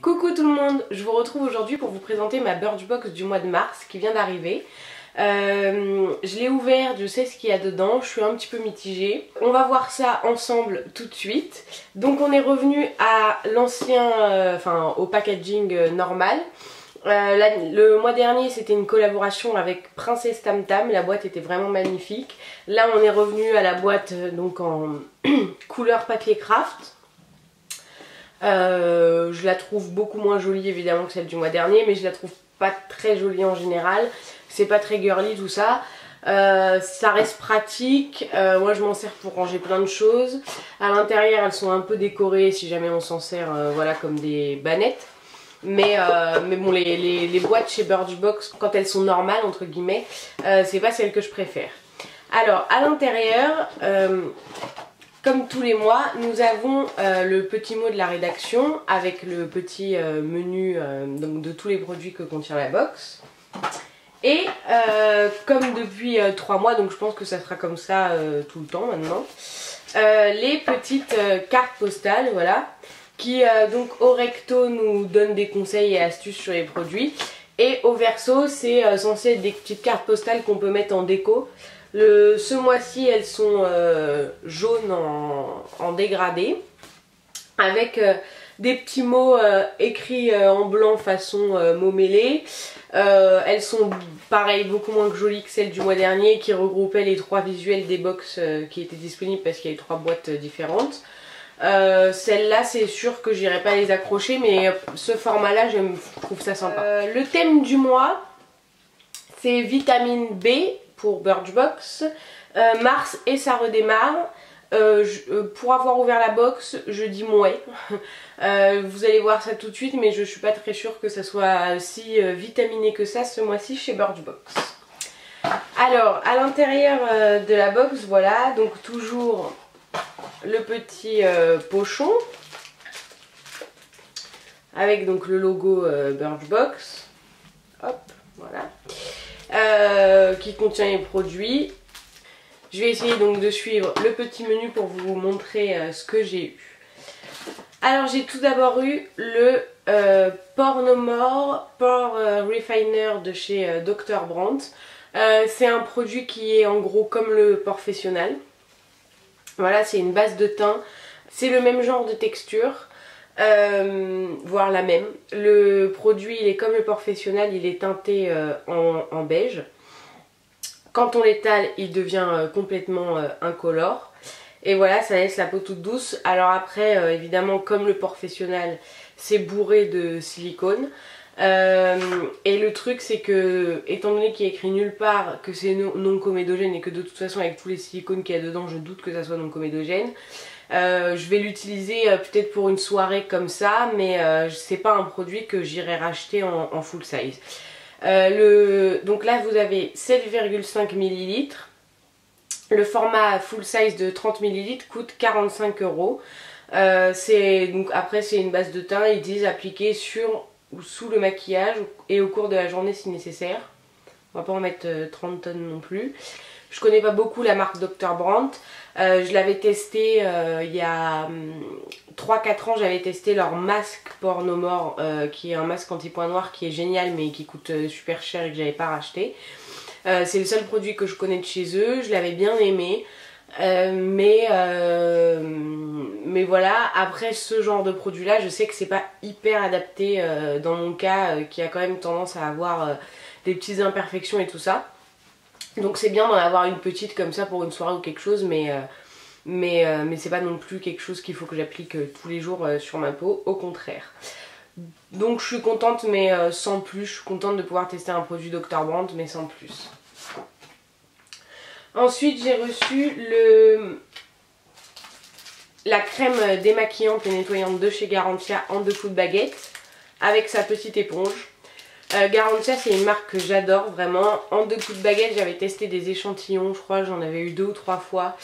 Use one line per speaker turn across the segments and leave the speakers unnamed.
Coucou tout le monde, je vous retrouve aujourd'hui pour vous présenter ma Birchbox du mois de mars qui vient d'arriver. Euh, je l'ai ouverte, je sais ce qu'il y a dedans, je suis un petit peu mitigée. On va voir ça ensemble tout de suite. Donc on est revenu à l'ancien, euh, enfin au packaging euh, normal. Euh, le mois dernier c'était une collaboration avec Princesse Tam Tam, la boîte était vraiment magnifique. Là on est revenu à la boîte euh, donc en couleur papier craft. Euh, je la trouve beaucoup moins jolie évidemment que celle du mois dernier, mais je la trouve pas très jolie en général. C'est pas très girly tout ça. Ça reste pratique. Moi je m'en sers pour ranger plein de choses. À l'intérieur elles sont un peu décorées si jamais on s'en sert voilà comme des bannettes. Mais, euh, mais bon les, les- boîtes chez Birchbox quand elles sont normales entre guillemets euh, c'est pas celles que je préfère. Alors à l'intérieur euh, comme tous les mois, nous avons le petit mot de la rédaction avec le petit menu donc de tous les produits que contient la box. Et comme depuis 3 mois, donc je pense que ça sera comme ça tout le temps maintenant, les petites cartes postales, voilà, qui euh, donc au recto nous donnent des conseils et astuces sur les produits. Et au verso, c'est euh, censé être des petites cartes postales qu'on peut mettre en déco. Ce mois-ci, elles sont euh, jaunes en, dégradé, avec des petits mots écrits en blanc façon mots mêlés. Elles sont pareil beaucoup moins jolies que celles du mois dernier qui regroupaient les trois visuels des box qui étaient disponibles parce qu'il y avait trois boîtes différentes. Euh, Celles-là, c'est sûr que j'irai pas les accrocher, mais ce format-là, je trouve ça sympa. Euh, le thème du mois, c'est vitamine B pour Birchbox. Euh, Mars et ça redémarre. Je- pour avoir ouvert la box, je dis mouais. Vous allez voir ça tout de suite, mais je suis pas très sûre que ça soit si vitaminé que ça ce mois-ci chez Birchbox. Alors, à l'intérieur de la box, voilà, donc toujours le petit euh, pochon avec donc le logo euh, Birchbox. Hop, voilà. Euh, qui contient les produits. Je vais essayer donc de suivre le petit menu pour vous montrer ce que j'ai eu. Alors j'ai tout d'abord eu le Pornomore Pore Refiner de chez Dr. Brandt. C'est un produit qui est en gros comme le Professionnel. Voilà, c'est une base de teint. C'est le même genre de texture, euh, voire la même. Le produit, il est comme le Professionnel, il est teinté euh, en, beige. Quand on l'étale, il devient euh, complètement incolore. Et voilà, ça laisse la peau toute douce. Alors après, évidemment, comme le Professionnel, c'est bourré de silicone. Euh, et le truc, c'est que, étant donné qu'il est écrit nulle part que c'est non, comédogène et que de toute façon, avec tous les silicones qu'il y a dedans, je doute que ça soit non comédogène, euh, je vais l'utiliser euh, peut-être pour une soirée comme ça, mais c'est pas un produit que j'irai racheter en, full size. Donc là, vous avez 7,5 ml. Le format full size de 30 ml coûte 45 euros. Donc après c'est une base de teint, ils disent appliquer sur ou sous le maquillage et au cours de la journée si nécessaire. On va pas en mettre euh, 30 tonnes non plus. Je connais pas beaucoup la marque Dr. Brandt. Euh, je l'avais testé euh, il y a hum, 3-4 ans, j'avais testé leur masque Pornomore euh, qui est un masque anti-point noir qui est génial mais qui coûte euh, super cher et que j'avais pas racheté. Euh, c'est le seul produit que je connais de chez eux, je l'avais bien aimé. Euh, mais, euh, mais voilà, après ce genre de produit là, je sais que c'est pas hyper adapté euh, dans mon cas, qui a quand même tendance à avoir des petites imperfections et tout ça. Donc c'est bien d'en avoir une petite comme ça pour une soirée ou quelque chose, mais, mais, mais c'est pas non plus quelque chose qu'il faut que j'applique tous les jours sur ma peau, au contraire. Donc je suis contente, mais sans plus. Je suis contente de pouvoir tester un produit Dr. Brandt, mais sans plus. Ensuite, j'ai reçu la crème démaquillante et nettoyante de chez Garantia en deux coups de baguette avec sa petite éponge. Euh, Garantia, c'est une marque que j'adore vraiment. En deux coups de baguette, j'avais testé des échantillons, je crois, j'en avais eu deux ou trois fois.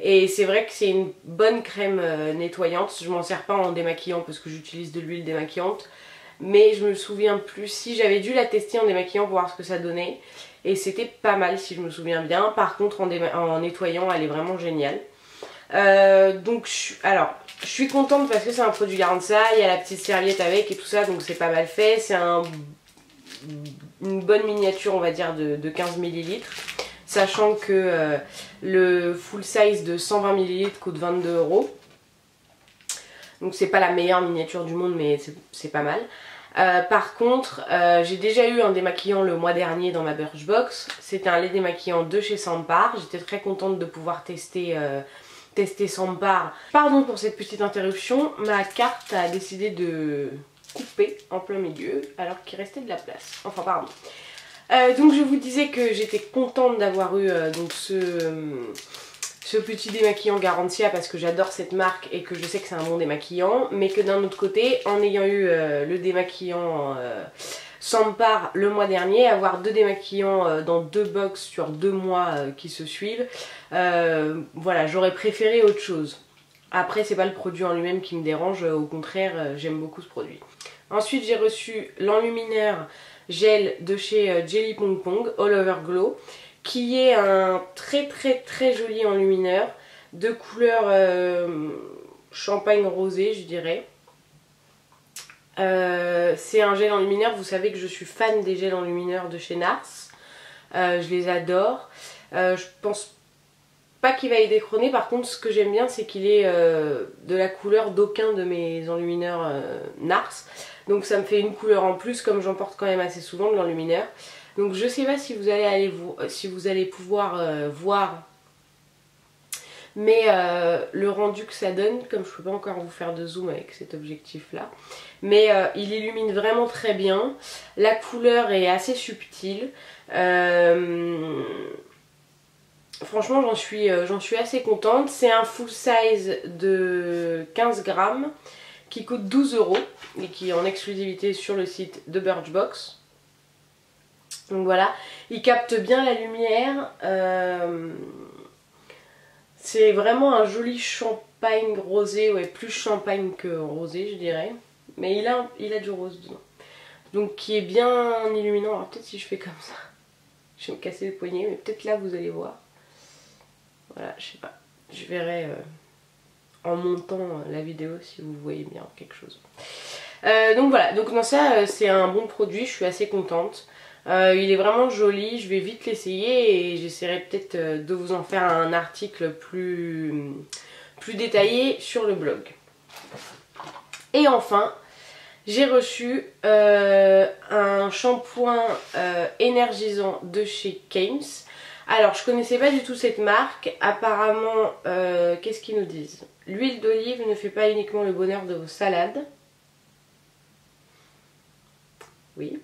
Et c'est vrai que c'est une bonne crème euh, nettoyante. Je m'en sers pas en démaquillant parce que j'utilise de l'huile démaquillante. Mais je me souviens plus si j'avais dû la tester en démaquillant pour voir ce que ça donnait. Et c'était pas mal si je me souviens bien. Par contre, en, nettoyant, elle est vraiment géniale. Euh, donc, je, alors, je suis contente parce que c'est un produit ça. Il y a la petite serviette avec et tout ça, donc c'est pas mal fait. C'est un, une bonne miniature, on va dire, de, 15 ml. Sachant que euh, le full size de 120 ml coûte 22 euros. Donc c'est pas la meilleure miniature du monde, mais c'est pas mal. Euh, par contre, euh, j'ai déjà eu un démaquillant le mois dernier dans ma Birchbox. C'était un lait démaquillant de chez Sampar. J'étais très contente de pouvoir tester, euh, tester Sampar. Pardon pour cette petite interruption, ma carte a décidé de couper en plein milieu alors qu'il restait de la place. Enfin pardon. donc je vous disais que j'étais contente d'avoir eu donc ce ce petit démaquillant Garantia parce que j'adore cette marque et que je sais que c'est un bon démaquillant, mais que d'un autre côté, en ayant eu euh, le démaquillant euh, le mois dernier, avoir deux démaquillants euh, dans deux box sur deux mois qui se suivent, voilà, j'aurais préféré autre chose. Après, c'est pas le produit en lui-même qui me dérange, au contraire, j'aime beaucoup ce produit. Ensuite, j'ai reçu l'enluminaire gel de chez Jelly Pong Pong, All Over Glow qui est un très très très joli enlumineur de couleur euh, champagne rosé je dirais. Euh, c'est un gel enlumineur, vous savez que je suis fan des gels enlumineurs de chez Nars. Euh, je les adore. je pense pas qu'il va y décroner, par contre ce que j'aime bien c'est qu'il est, de la couleur d'aucun de mes enlumineurs Nars. Donc ça me fait une couleur en plus comme j'emporte quand même assez souvent de l'enlumineur. Donc je sais pas si vous allez, euh, pouvoir euh, voir. Mais euh, le rendu que ça donne, comme je peux pas encore vous faire de zoom avec cet objectif là, mais il illumine vraiment très bien, la couleur est assez subtile, franchement j'en suis, suis assez contente, c'est un full size de 15 grammes qui coûte 12 euros et qui est en exclusivité sur le site de Birchbox. Donc voilà, il capte bien la lumière. Euh, c'est vraiment un joli champagne rosé, ouais, plus champagne que rosé je dirais. Mais il a, du rose dedans. Donc qui est bien illuminant. Alors peut-être si je fais comme ça, je vais me casser le poignet, mais peut-être là vous allez voir. Voilà, je sais pas. Je verrai euh, en montant la vidéo si vous voyez bien quelque chose. Euh, donc voilà, donc non ça c'est un bon produit, je suis assez contente. Euh, il est vraiment joli, je vais vite l'essayer et j'essaierai peut-être euh, de vous en faire un article plus, détaillé sur le blog. Et enfin, j'ai reçu euh, un shampoing énergisant de chez Kames. Alors, je connaissais pas du tout cette marque. Apparemment, qu'est-ce qu'ils nous disent? L'huile d'olive ne fait pas uniquement le bonheur de vos salades. Oui.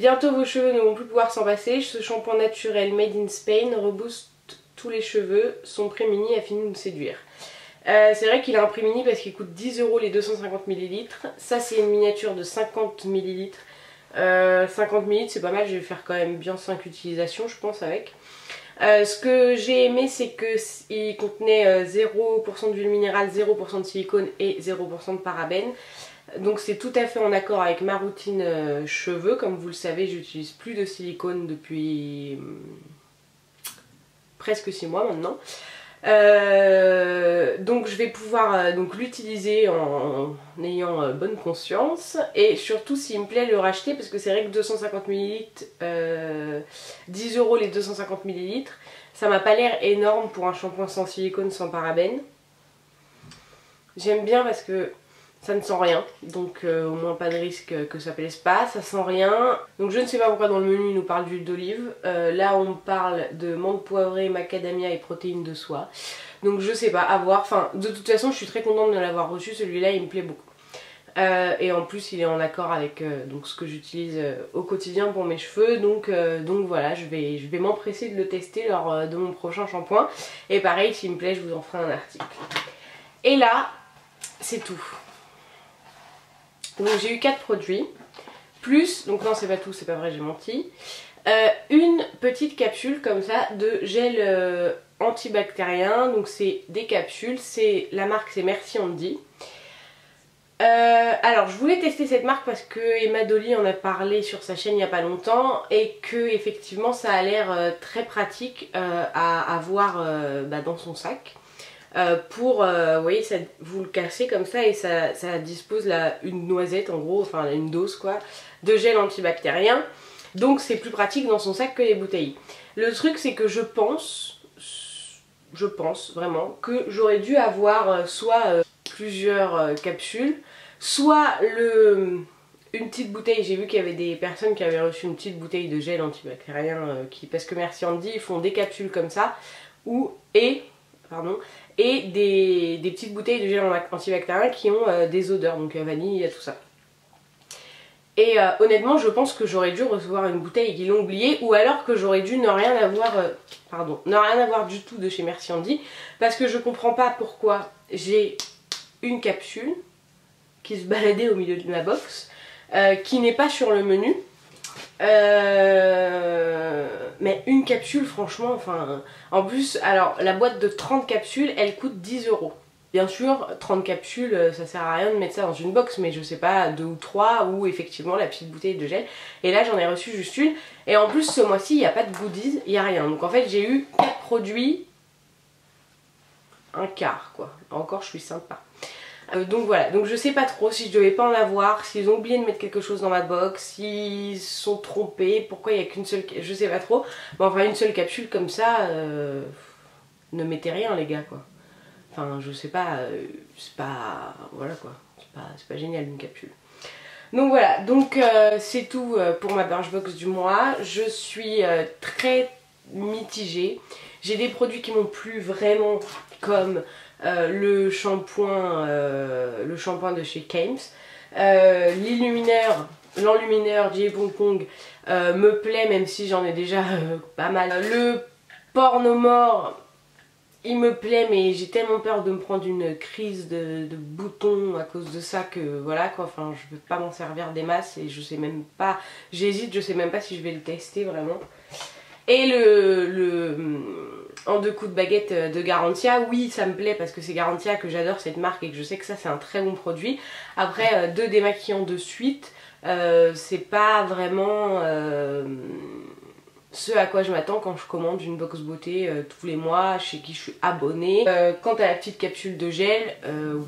Bientôt vos cheveux ne vont plus pouvoir s'en passer. Ce shampoing naturel made in Spain rebooste tous les cheveux. Son prix mini a fini de nous séduire. Euh, c'est vrai qu'il a un prix mini parce qu'il coûte 10 euros les 250 ml. Ça c'est une miniature de 50 ml. 50 ml c'est pas mal, je vais faire quand même bien 5 utilisations je pense avec. Euh, ce que j'ai aimé c'est qu'il contenait 0% euh, d'huile minérale, 0% de silicone et 0% de parabènes. Donc c'est tout à fait en accord avec ma routine euh, cheveux. Comme vous le savez, j'utilise plus de silicone depuis hum, presque 6 mois maintenant. Euh, donc je vais pouvoir euh, l'utiliser en, ayant bonne conscience et surtout s'il me plaît le racheter parce que c'est vrai que 250 ml 10 euros les 250 ml ça m'a pas l'air énorme pour un shampoing sans silicone sans parabènes j'aime bien parce que ça ne sent rien, donc euh, au moins pas de risque que ça plaise pas, ça sent rien. Donc je ne sais pas pourquoi dans le menu il nous parle d'huile d'olive. Euh, là on parle de menthe poivrée, macadamia et protéines de soie. Donc je sais pas, à voir. Enfin de toute façon je suis très contente de l'avoir reçu, celui-là il me plaît beaucoup. Euh, et en plus il est en accord avec donc, ce que j'utilise au quotidien pour mes cheveux donc, donc voilà je vais, je vais m'empresser de le tester lors de mon prochain shampoing et pareil s'il me plaît je vous en ferai un article et là c'est tout donc j'ai eu 4 produits, plus, donc non c'est pas tout, c'est pas vrai, j'ai menti, euh, une petite capsule comme ça de gel euh, antibactérien, donc c'est des capsules, c'est la marque c'est Merci Andy. Euh, alors je voulais tester cette marque parce que Emma Dolly en a parlé sur sa chaîne il n'y a pas longtemps et que effectivement ça a l'air très pratique à avoir bah, dans son sac. Euh, pour, euh, vous vous le cassez comme ça et ça, dispose là une noisette en gros, enfin une dose quoi, de gel antibactérien. Donc c'est plus pratique dans son sac que les bouteilles. Le truc c'est que je pense, je pense vraiment, que j'aurais dû avoir soit plusieurs capsules, soit le une petite bouteille, j'ai vu qu'il y avait des personnes qui avaient reçu une petite bouteille de gel antibactérien, euh, qui, parce que Merci Andy, ils font des capsules comme ça, ou, et, et des, petites bouteilles de gel antibactérien qui ont euh, des odeurs, donc euh, vanille, tout ça. Et honnêtement, je pense que j'aurais dû recevoir une bouteille et qu'ils l'ont oublié, ou alors que j'aurais dû ne rien avoir, pardon, ne rien avoir du tout de chez Merci Andy, parce que je comprends pas pourquoi j'ai une capsule qui se baladait au milieu de ma box, euh, qui n'est pas sur le menu. Euh, mais une capsule, franchement, enfin. En plus, alors la boîte de 30 capsules, elle coûte 10 euros. Bien sûr, 30 capsules, euh, ça sert à rien de mettre ça dans une box, mais je sais pas, deux ou trois, ou effectivement la petite bouteille de gel. Et là, j'en ai reçu juste une. Et en plus, ce mois-ci, il n'y a pas de goodies, il n'y a rien. Donc en fait, j'ai eu 4 produits, un quart, quoi. Encore, je suis sympa. Euh, donc voilà, donc je sais pas trop si je devais pas en avoir, s'ils ont oublié de mettre quelque chose dans ma box, s'ils sont trompés, pourquoi il y a qu'une seule, je sais pas trop. Mais enfin une seule capsule comme ça, euh, ne mettez rien les gars quoi. Enfin je sais pas, euh, c'est pas, voilà quoi, c'est pas, pas, génial une capsule. Donc voilà, donc c'est tout pour ma Birchbox du mois. Je suis très mitigée. J'ai des produits qui m'ont plu vraiment comme euh, le shampoing euh, le shampoing de chez Kames. Euh, l'enlumineur J. Pong Pong me plaît même si j'en ai déjà pas mal. Le porno mort il me plaît mais j'ai tellement peur de me prendre une crise de, boutons à cause de ça que voilà quoi enfin je peux pas m'en servir des masses et je sais même pas j'hésite je sais même pas si je vais le tester vraiment et le, en deux coups de baguette euh, de Garantia, oui ça me plaît parce que c'est Garantia que j'adore cette marque et que je sais que ça c'est un très bon produit. Après euh, deux démaquillants de suite, euh, c'est pas vraiment ce à quoi je m'attends quand je commande une box beauté tous les mois chez qui je suis abonnée. Quant à la petite capsule de gel,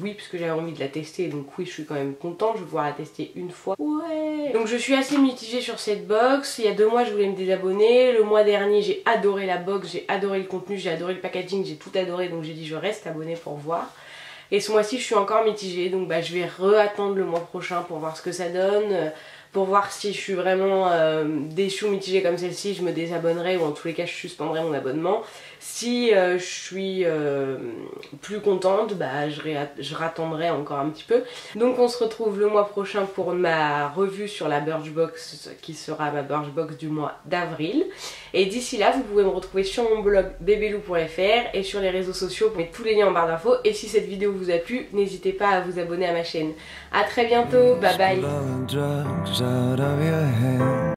oui parce que j'avais envie de la tester donc oui je suis quand même contente, je vais pouvoir la tester une fois. Ouais Donc je suis assez mitigée sur cette box, il y a deux mois je voulais me désabonner, le mois dernier j'ai adoré la box, j'ai adoré le contenu, j'ai adoré le packaging, j'ai tout adoré. Donc j'ai dit je reste abonnée pour voir. Et ce mois-ci je suis encore mitigée. Donc bah, je vais re-attendre le mois prochain pour voir ce que ça donne pour voir si je suis vraiment euh, déçue ou mitigée comme celle-ci, je me désabonnerai ou en tous les cas je suspendrai mon abonnement. Si euh, je suis euh, plus contente, bah, je, je rattendrai encore un petit peu. Donc on se retrouve le mois prochain pour ma revue sur la Birchbox qui sera ma Birchbox du mois d'avril. Et d'ici là, vous pouvez me retrouver sur mon blog bébélou.fr et sur les réseaux sociaux. Vous mettez tous les liens en barre d'infos. Et si cette vidéo vous a plu, n'hésitez pas à vous abonner à ma chaîne. A très bientôt, bye bye out of your hands.